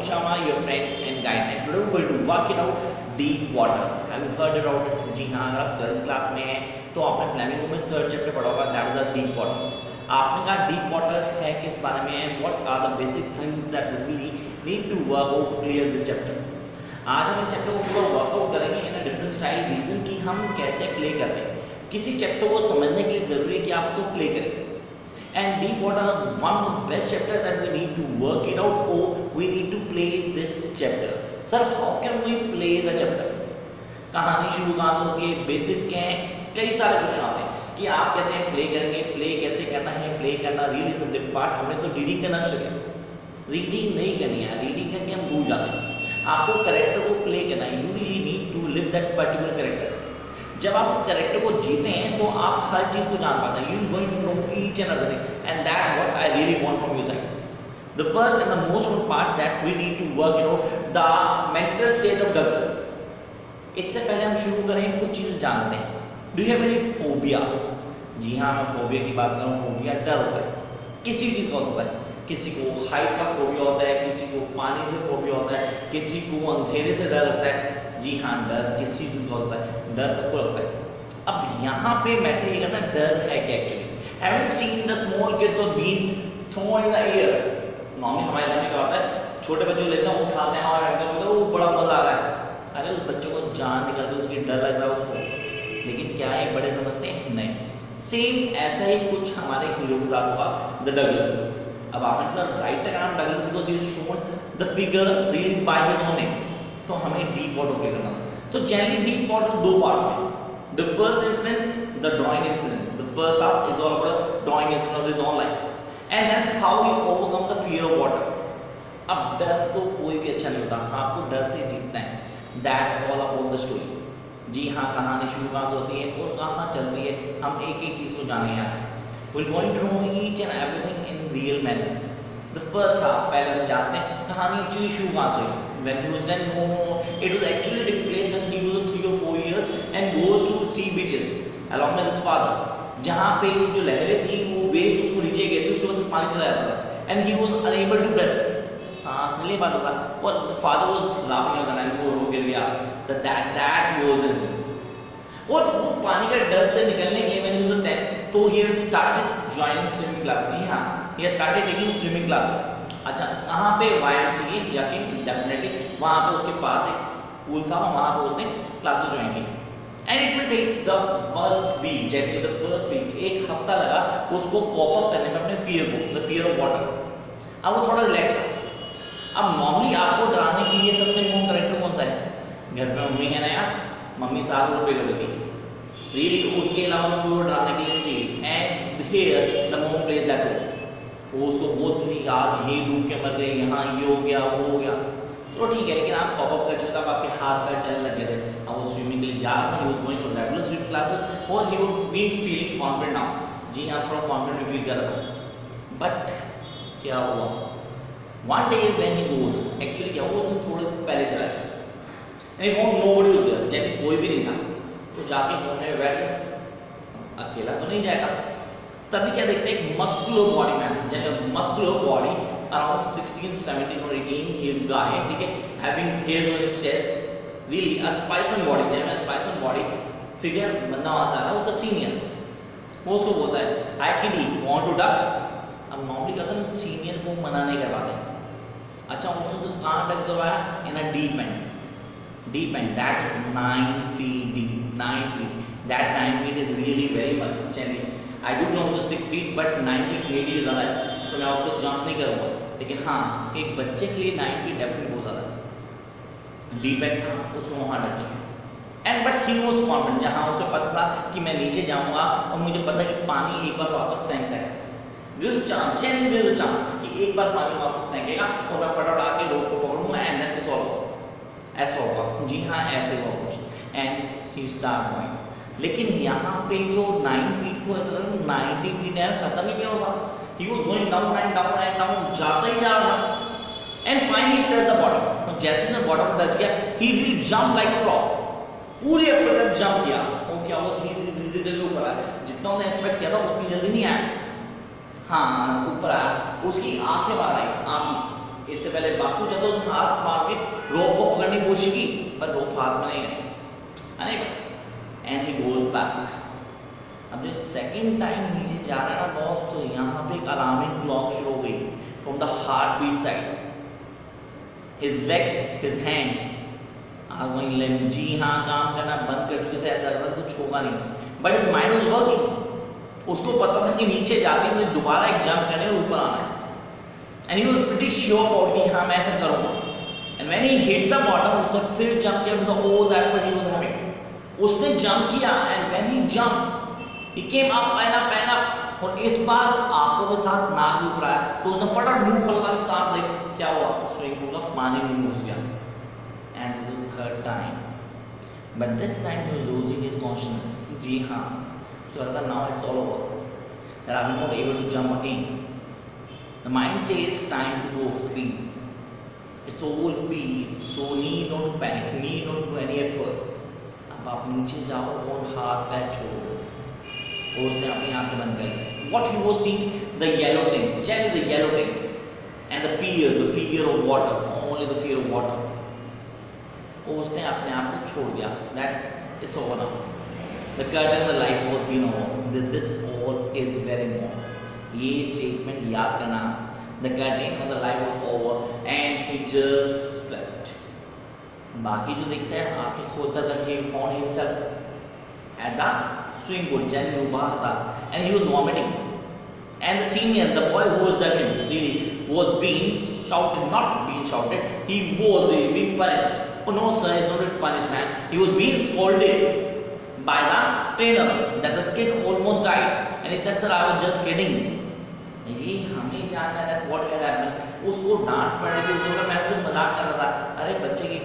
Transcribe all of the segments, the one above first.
Sharma, your friend and guide. And today we're going to work it out deep water. Have you heard about it? जी हाँ अगर आप twelfth class में हैं तो आपने flamingo में थर्ड चैप्टर पढ़ा होगा that is the deep water आपने कहा डीप वाटर है किस बारे में है what are the basic things that we need to work out clear this chapter आज हम इस चैप्टर को पूरा वर्कआउट करेंगे इन डिफरेंट स्टाइल रीजन कि हम कैसे प्ले करते हैं किसी चैप्टर को समझने के लिए ज़रूरी है कि आप उसको प्ले करें and deep water one of the best chapter that we need to work it out. Or we need to play this chapter. Sir, how can we play the chapter? कहानी शुरू कहाँ से होती है? बेसिस क्या है? कई सारे क्वेश्चन आते हैं कि आप कहते हैं प्ले करेंगे प्ले कैसे करना है प्ले करना रियली इज़ द पार्ट हमने तो रीडिंग करना शुरू किया। रीडिंग नहीं करनी है। रीडिंग करके हम भूल जाते हैं। आपको करेक्टर को प्ले करना है। You need to live that particular character जब आप करेक्टर को जीते हैं तो आप हर चीज़ को जान पाते हैं। You going to know each and everything and that what I really want from your side the first and the most important part that we need to work, you know, the mental state of Douglas. इससे पहले हम शुरू करें कुछ चीज़ जानते हैं। Do have any phobia जी हाँ मैं फोबिया की बात करूँ फोबिया डर होता है। किसी चीज़ का होता है। किसी को हाइट का फोबिया होता है, किसी को पानी से फोबिया होता है, किसी को अंधेरे से डर लगता है। जी हाँ डर किसी चीज़ का होता है? डर सबको लगता है। अब यहाँ पे मैटर ये कहता है, डर है क्या actually have you seen the small kids और been thrown in the air normally हमारे घर में क्या होता है, छोटे बच्चों लेते हैं, उठाते हैं और अंकल बोलते वो बड़ा मज़ा आ रहा है। अरे उस बच्चे को जान निकलती उसकी डर लग रहा है उसको। लेकिन क्या है बड़े समझते हैं? नहीं। सेम ऐसा ही कुछ हमारे हीरो के साथ हुआ द डगलस अब आपने सर राइट का नाम Douglas because he shown the figure read by his own name तो हमें डीप वाटर प्ले करना तो जनरली डीप वाटर दो पार्ट्स में the first incident the drowning incident the first half is all about drowning incident of his own life and then how you overcome the fear of water अब डर तो कोई भी अच्छा नहीं होता। आपको डर से जीतना है। That all about the story जी हाँ कहानी शुरू कहाँ से होती है और कहाँ चलती है, हम एक एक चीज़ को जाने यहाँ will going to know each and everything in real manners the first half पहले हम जानते हैं कहानी एक्चुअली शुरू कहाँ से हुई। When he was then no no, it was actually taking place when he was 3 or 4 years and goes to sea beaches along with his father. जहाँ पे जो लहरें थी, वो वेव्स उसको नीचे गए थे उसके वजह पानी चला जाता था। And he was unable to breath सांस नहीं ले पाता था। और फादर वाज लाफिंग टाइम वो रो गिर गया। दैट दैट वाज दिस और वो पानी का डर से निकलने के लिए मैंने वाज 10 तो he started joining swimming class जी हाँ he started taking swimming classes अच्छा कहाँ पे वाईएमसीए यकीन डेफिनेटली वहाँ पे उसके पास एक पूल था वहाँ पे उसने क्लासेस ज्वाइन की। And it will take the first week generally the first week एक हफ़्ता लगा उसको कॉप अप करने में अपने फियर को द फियर ऑफ़ वाटर अब वो थोड़ा रिलैक्स था। अब नॉर्मली आपको डराने के लिए सबसे मोम करेक्टर कौन सा है? घर पे मम्मी है ना यार, मम्मी सात रुपये कर देती रियली उनके अलावा डराने के लिए चाहिए। And here the mom plays that role वो उसको बोलती थी आज ये डूब के मर गए यहाँ ये हो गया, वो हो गया। चलो ठीक है, लेकिन आप कॉप अप कर चुके आपके हाथ पैर चलने लगे थे। अब वो स्विमिंग के लिए जा रहा he going to regular swim classes और he was being feeling confident now जी हाँ थोड़ा कॉन्फिडेंट फील कर रहा बट क्या हुआ? One day when he goes actually क्या हुआ? उसने थोड़े पहले चला गया। And found nobody was there जैसे कोई भी नहीं था। तो जाके होने बैठ अकेला तो नहीं जाएगा। तभी क्या देखते हैं मस्कुलर बॉडी मैन जैसे मस्कुलर बॉडी अराउंड 16 17 और 18 year guy ठीक है? Having hairs on his chest, really a spiceman body जैसे spiceman body फिगर बंदा वहाँ से आ रहा है उसका सीनियर वो उसको बोलता है I kid want to duck अब नॉर्मली क्या होता है सीनियर को मना नहीं कर पाते। अच्छा उसने तो कहाँ डक करवाया? In a deep end deep end that is 9 feet deep 9 feet that 9 feet is really very much challenging I do know जो six feet but nine feet मेरे लिए ज़्यादा है तो मैं उसको जंप नहीं करूँगा। लेकिन हाँ एक बच्चे के लिए नाइन फीट डेफिनेटली बहुत ज़्यादा है। डीप था, उसको वहाँ डर दिया and but he was confident जहाँ उसे पता था कि मैं नीचे जाऊँगा और मुझे पता कि पानी एक बार वापस फेंकता है। This chance and this chance कि एक बार पानी वापस फेंकेगा और मैं फटाफट आके रोड को पकड़ूँगा एंड देन सॉल्व ऐसा होगा जी हाँ ऐसे हुआ कुछ। एंड ही स्टार्ट गोइंग लेकिन यहाँ पे जो नाइन फीट लगा नाइनटी फीट है, खत्म ही नहीं होता। डाउन डाउन डाउन जाता ही जा रहा। And finally touch the bottom तो जैसे बॉटम टच किया ही विल जंप लाइक पूरे जंप किया। क्या वो धीरे धीरे धीरे धीरे ऊपर आया। जितना एक्सपेक्ट किया था, उतनी जल्दी नहीं आया। हाँ ऊपर आया। उसकी आँखें बाहर आई, आँखें। इससे पहले बाकू चलो हाथ मार के रोप को पकड़ने की कोशिश की, पर रोप हाथ में नहीं आई एंड ही गोज बैक अब जो सेकंड टाइम नीचे जा रहा है ना बॉस तो यहाँ पे एक अलार्मिंग क्लॉक शुरू हो गई from the heart beat side his legs his hands are going जी हाँ काम करना बंद कर चुके थे, ऐसा लग कुछ होगा नहीं। But his mind was working उसको पता था कि नीचे जाके मुझे दोबारा एक जंप करने और ऊपर आना है। And you pretty sure about कि हाँ मैं ऐसा करूँगा। And he hit the bottom उसने फिर जंप किया with all that what he was having उसने जंप किया and when he jump he came up and up and up और इस बार आँखों के साथ नाक ऊपर आया तो उसने फटाफट मुँह खोला सांस ले क्या हुआ स्विमिंग पूल का पानी में घुस गया and this is third time but this time he losing his consciousness जी हाँ all over that I'm not able to jump again the mind says time to go off screen it's all peace so need not to panic need not to do any effort अब आप नीचे जाओ और हाथ पैर छोड़ो। और उसने अपनी आँखें बंद कर वॉट यू वो see the yellow things check the yellow things and the fear the fear of water only the fear of water और उसने अपने आप को छोड़ दिया। That is over now the curt the life of been over this all is very more ये statement याद करना। The curt and the life of over and he just बाकी जो देखते हैं आखिर खोलता करके found himself at the swimming pool Jain में बाहर था and he was vomiting and the senior the boy who was dag really was been shouted not been shouted he was been punished oh no sir is not punishment he was been scolded by the trainer that the kid almost died and he said sir I was just kidding ये हमें जानना है what happened उसको डांट पड़ रही थी उसको मैं उसको मज़ाक कर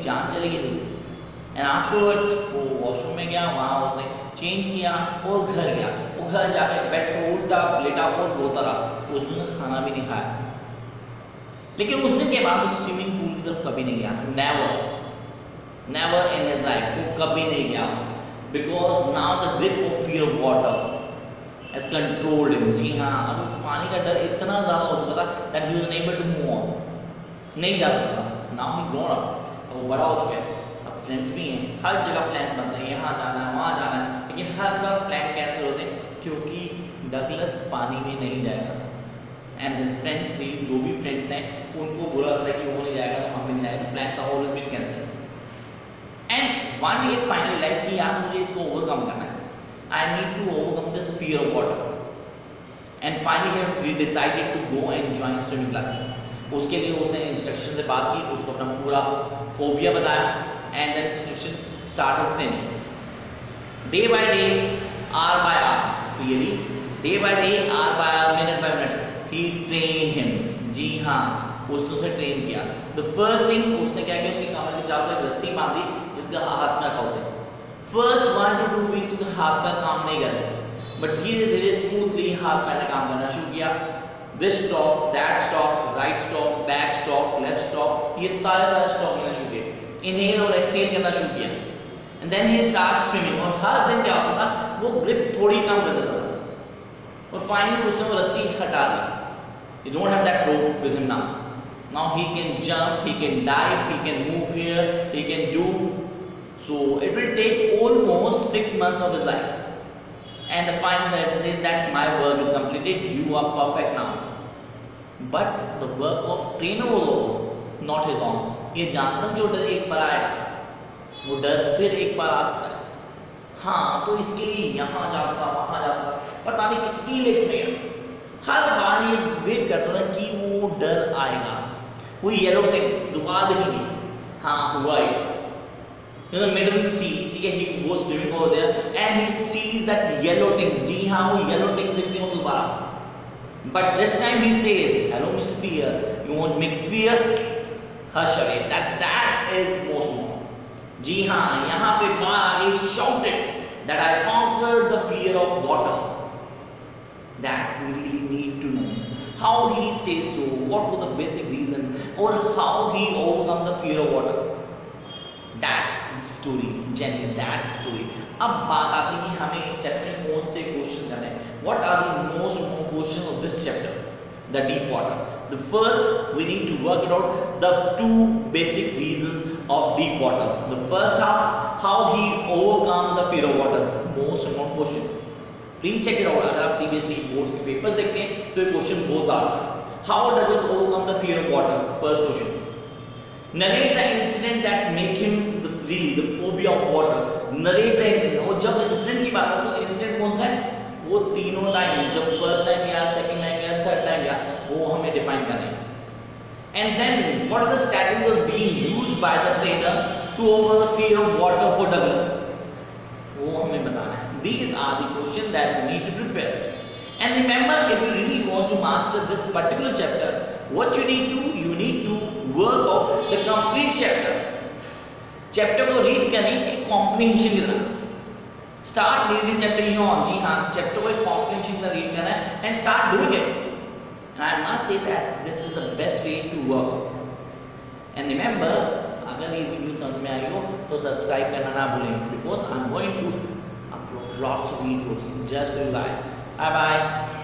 जान चली गई थी। एंड आफ्टरवर्ड्स वो वॉशरूम में गया, वहाँ उसने चेंज किया और घर गया। वो घर जाके बेड पे उल्टा लेटा और रोता रहा। उसने खाना भी नहीं खाया। लेकिन उस दिन के बाद उस स्विमिंग पूल की तरफ़ कभी नहीं गया। Never never in his life वो कभी नहीं गया। Because now the grip of fear of water controlled him. जी हाँ अब पानी का डर इतना ज़्यादा हो चुका था that he was unable to move on. नहीं जा सकता। Now he grown up. अब वो बड़ा हो चुका है। अब फ्रेंड्स भी हैं। हर जगह प्लान्स बनते हैं। यहाँ जाना है वहाँ जाना है। लेकिन हर बार प्लान कैंसिल होते हैं क्योंकि डगलस पानी में नहीं जाएगा। एंड हिज फ्रेंड्स भी जो भी फ्रेंड्स हैं उनको बोला है कि वो नहीं जाएगा तो हम भी नहीं जाएगा। तो plans are always cancel and one day finally realise कि यार मुझे इसको ओवरकम करना है। I need to overcome this fear of water. And finally, he decided to go and join swimming classes. उसके लिए उसने इंस्ट्रक्शन से बात की, उसको अपना पूरा फोबिया बताया and then instruction start his training day by day hour by hour really day by day hour by hour minute by minute he train him जी हाँ उसने उसे ट्रेन किया। द फ़र्स्ट थिंग उसने क्या किया, उसकी कमर के चारों तरफ़ रस्सी बांधी जिसका हाथ में रखा उसे। First one two two weeks उसके हाथ पैर काम नहीं कर बट धीरे धीरे स्मूथली हाथ पैर ने काम करना शुरू किया। This stop that stop right stop back stop left stop ये सारे सारे स्टॉप लेना शुरू किए इनहेल और एक्सहेल करना शुरू किया and then he start swimming और हर दिन क्या होता वो ग्रिप थोड़ी कम कर देता था और फाइनली उसने वो रस्सी हटा दी you don't have that rope with him now he can jump he can dive he can move here he can do So it will take almost six months of his life. And the final letter says that my work is completed, you are perfect now. But the work of trainer वो लोग not is on ये जानता कि वो डर एक बार आया, वो डर फिर एक बार आ सकता है। हाँ तो इसके लिए यहाँ जाता वहाँ जाता पता नहीं कितनी लेस में हर बार ये वेट करता था कि वो डर आएगा। वो येलो टेक्स दुबा देखेंगे हाँ हुआ ही मिडल सी ठीक है ही हाँ, वो and sees that yellow yellow things देखते हैं उस but this time he says hello Miss Fear you want to make fear hush away that that is most more जी हाँ यहाँ पे बार आगे shouted that I conquered the fear of water that we really need to know how he says so what was the basic reason or how he overcome the fear of water that story jenny that story अब बात आती है कि हमें इस chapter में कौन से क्वेश्चन करने हैं। What are the most important question of this chapter the deep water the first we need to work out the two basic reasons of deep water the first half how he overcome the fear of water most important question pre check it out अगर आप CBSE boards के papers देखते हैं तो ये question बहुत बार how does overcome the fear of water first question narrate the incident that make him really the phobia of water narrate the incident और जब इंसिडेंट की बात है तो इंसिडेंट कौन सा है? वो तीनों टाइम जब फ़र्स्ट टाइम या सेकंड टाइम या थर्ड टाइम या वो हमें डिफाइन करना है। And then what are the strategies of being used by the trainer to overcome the fear of water for Douglas वो हमें बताना है। These are the questions that we need to prepare. And remember, if you really want to master this particular chapter, what you need to, you need to work out the complete chapter. Chapter को read करें, एक comprehension की तरह start reading chapter you on जी हाँ chapter को एक comprehension की read करना है and start doing it and I must say that this is the best way to work and remember अगर ये वीडियो समझ में आई हो तो सब्सक्राइब करना ना भूलें because I am going to lots of videos. Just for you guys. Bye bye